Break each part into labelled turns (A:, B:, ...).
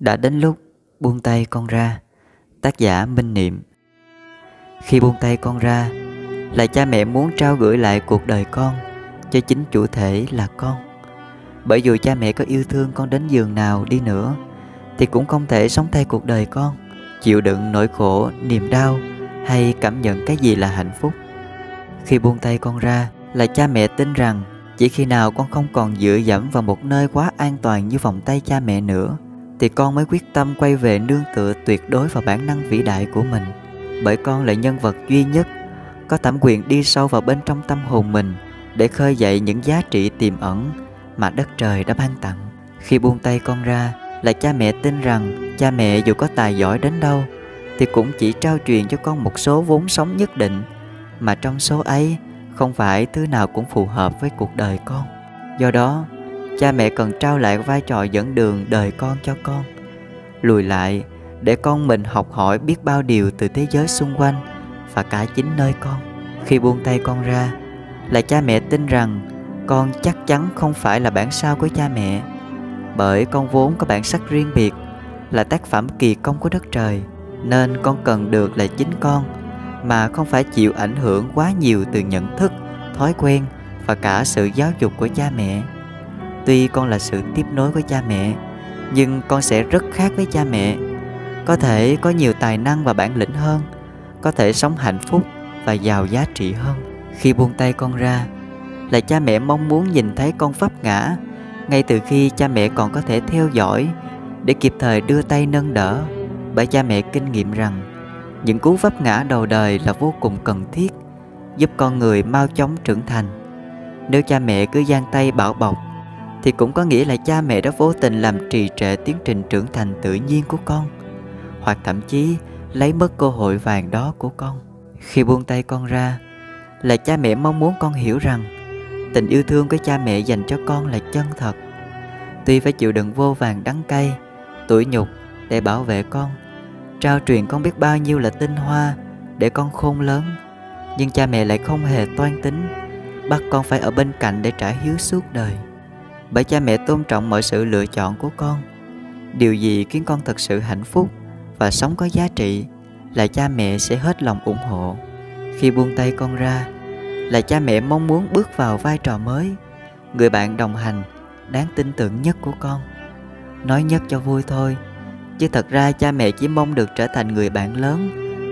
A: Đã đến lúc buông tay con ra. Tác giả Minh Niệm. Khi buông tay con ra Là cha mẹ muốn trao gửi lại cuộc đời con Cho chính chủ thể là con. Bởi dù cha mẹ có yêu thương con đến giường nào đi nữa Thì cũng không thể sống thay cuộc đời con Chịu đựng nỗi khổ, niềm đau Hay cảm nhận cái gì là hạnh phúc. Khi buông tay con ra Là cha mẹ tin rằng Chỉ khi nào con không còn dựa dẫm vào một nơi quá an toàn như vòng tay cha mẹ nữa thì con mới quyết tâm quay về nương tựa tuyệt đối vào bản năng vĩ đại của mình. Bởi con là nhân vật duy nhất có thẩm quyền đi sâu vào bên trong tâm hồn mình để khơi dậy những giá trị tiềm ẩn mà đất trời đã ban tặng. Khi buông tay con ra, là cha mẹ tin rằng cha mẹ dù có tài giỏi đến đâu thì cũng chỉ trao truyền cho con một số vốn sống nhất định, mà trong số ấy không phải thứ nào cũng phù hợp với cuộc đời con. Do đó cha mẹ cần trao lại vai trò dẫn đường đời con cho con. Lùi lại, để con mình học hỏi biết bao điều từ thế giới xung quanh và cả chính nơi con. Khi buông tay con ra, là cha mẹ tin rằng con chắc chắn không phải là bản sao của cha mẹ, bởi con vốn có bản sắc riêng biệt, là tác phẩm kỳ công của đất trời, nên con cần được là chính con, mà không phải chịu ảnh hưởng quá nhiều từ nhận thức, thói quen và cả sự giáo dục của cha mẹ. Tuy con là sự tiếp nối của cha mẹ, Nhưng con sẽ rất khác với cha mẹ. Có thể có nhiều tài năng và bản lĩnh hơn, Có thể sống hạnh phúc và giàu giá trị hơn. Khi buông tay con ra, Là cha mẹ mong muốn nhìn thấy con vấp ngã Ngay từ khi cha mẹ còn có thể theo dõi Để kịp thời đưa tay nâng đỡ, Bởi cha mẹ kinh nghiệm rằng Những cú vấp ngã đầu đời là vô cùng cần thiết, Giúp con người mau chóng trưởng thành. Nếu cha mẹ cứ giang tay bảo bọc thì cũng có nghĩa là cha mẹ đã vô tình làm trì trệ tiến trình trưởng thành tự nhiên của con, hoặc thậm chí lấy mất cơ hội vàng đó của con. Khi buông tay con ra, là cha mẹ mong muốn con hiểu rằng tình yêu thương của cha mẹ dành cho con là chân thật. Tuy phải chịu đựng vô vàng đắng cay, tủi nhục để bảo vệ con, trao truyền con biết bao nhiêu là tinh hoa để con khôn lớn, nhưng cha mẹ lại không hề toan tính, bắt con phải ở bên cạnh để trả hiếu suốt đời bởi cha mẹ tôn trọng mọi sự lựa chọn của con. Điều gì khiến con thật sự hạnh phúc và sống có giá trị là cha mẹ sẽ hết lòng ủng hộ. Khi buông tay con ra, là cha mẹ mong muốn bước vào vai trò mới, người bạn đồng hành đáng tin tưởng nhất của con. Nói nhất cho vui thôi, chứ thật ra cha mẹ chỉ mong được trở thành người bạn lớn,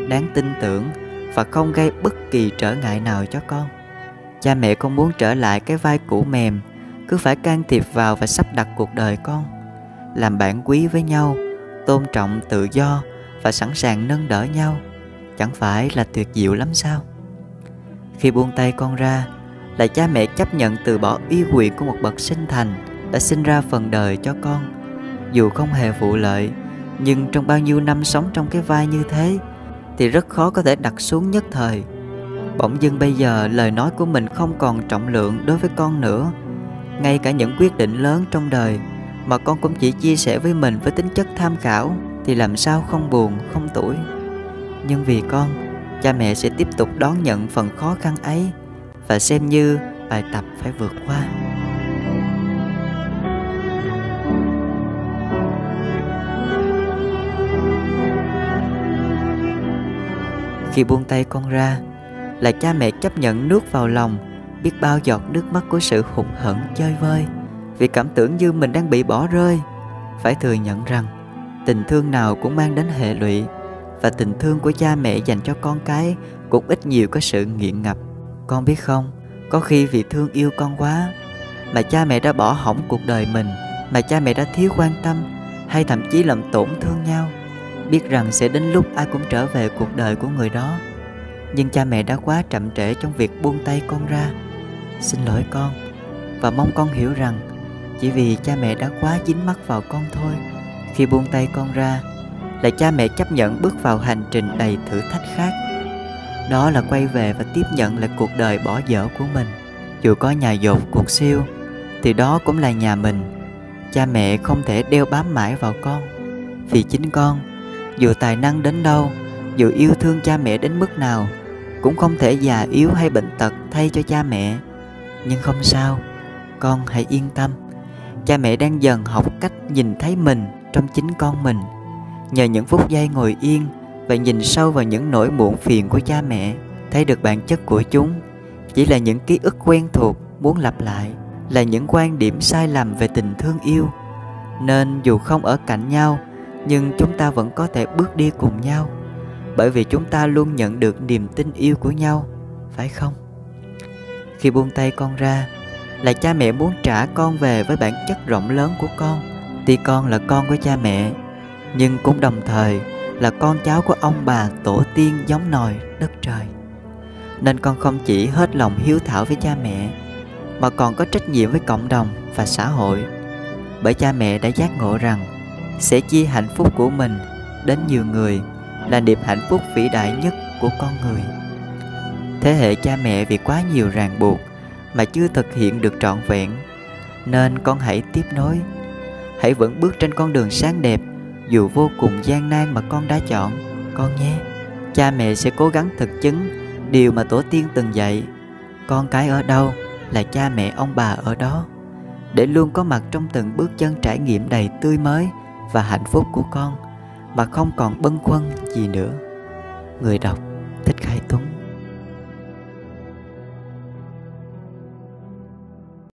A: đáng tin tưởng và không gây bất kỳ trở ngại nào cho con. Cha mẹ không muốn trở lại cái vai cũ mềm cứ phải can thiệp vào và sắp đặt cuộc đời con. Làm bạn quý với nhau, tôn trọng tự do và sẵn sàng nâng đỡ nhau. Chẳng phải là tuyệt diệu lắm sao? Khi buông tay con ra là cha mẹ chấp nhận từ bỏ uy quyền của một bậc sinh thành đã sinh ra phần đời cho con. Dù không hề vụ lợi, nhưng trong bao nhiêu năm sống trong cái vai như thế, thì rất khó có thể đặt xuống nhất thời. Bỗng dưng bây giờ lời nói của mình không còn trọng lượng đối với con nữa ngay cả những quyết định lớn trong đời mà con cũng chỉ chia sẻ với mình với tính chất tham khảo thì làm sao không buồn, không tuổi nhưng vì con, cha mẹ sẽ tiếp tục đón nhận phần khó khăn ấy và xem như bài tập phải vượt qua. Khi buông tay con ra, là cha mẹ chấp nhận nước vào lòng biết bao giọt nước mắt của sự hụt hẫng chơi vơi vì cảm tưởng như mình đang bị bỏ rơi. Phải thừa nhận rằng, tình thương nào cũng mang đến hệ lụy và tình thương của cha mẹ dành cho con cái cũng ít nhiều có sự nghiện ngập. Con biết không, có khi vì thương yêu con quá mà cha mẹ đã bỏ hỏng cuộc đời mình, mà cha mẹ đã thiếu quan tâm hay thậm chí làm tổn thương nhau. Biết rằng sẽ đến lúc ai cũng trở về cuộc đời của người đó. Nhưng cha mẹ đã quá chậm trễ trong việc buông tay con ra xin lỗi con, và mong con hiểu rằng chỉ vì cha mẹ đã quá dính mắc vào con thôi, khi buông tay con ra, là cha mẹ chấp nhận bước vào hành trình đầy thử thách khác. Đó là quay về và tiếp nhận lại cuộc đời bỏ dở của mình. Dù có nhà dột cuộc siêu, thì đó cũng là nhà mình. Cha mẹ không thể đeo bám mãi vào con. Vì chính con, dù tài năng đến đâu, dù yêu thương cha mẹ đến mức nào, cũng không thể già yếu hay bệnh tật thay cho cha mẹ nhưng không sao, con hãy yên tâm. Cha mẹ đang dần học cách nhìn thấy mình trong chính con mình. Nhờ những phút giây ngồi yên và nhìn sâu vào những nỗi muộn phiền của cha mẹ, thấy được bản chất của chúng, chỉ là những ký ức quen thuộc muốn lặp lại, là những quan điểm sai lầm về tình thương yêu. Nên dù không ở cạnh nhau, nhưng chúng ta vẫn có thể bước đi cùng nhau, bởi vì chúng ta luôn nhận được niềm tin yêu của nhau, phải không? Khi buông tay con ra, là cha mẹ muốn trả con về với bản chất rộng lớn của con. Tuy con là con của cha mẹ, nhưng cũng đồng thời là con cháu của ông bà tổ tiên giống nòi đất trời. Nên con không chỉ hết lòng hiếu thảo với cha mẹ, mà còn có trách nhiệm với cộng đồng và xã hội. Bởi cha mẹ đã giác ngộ rằng, sẽ chia hạnh phúc của mình đến nhiều người là niềm hạnh phúc vĩ đại nhất của con người thế hệ cha mẹ vì quá nhiều ràng buộc mà chưa thực hiện được trọn vẹn. Nên con hãy tiếp nối. Hãy vẫn bước trên con đường sáng đẹp, dù vô cùng gian nan mà con đã chọn. Con nhé, cha mẹ sẽ cố gắng thực chứng điều mà tổ tiên từng dạy. Con cái ở đâu là cha mẹ ông bà ở đó. Để luôn có mặt trong từng bước chân trải nghiệm đầy tươi mới và hạnh phúc của con, mà không còn bâng khuâng gì nữa. Người đọc thích khai tuấn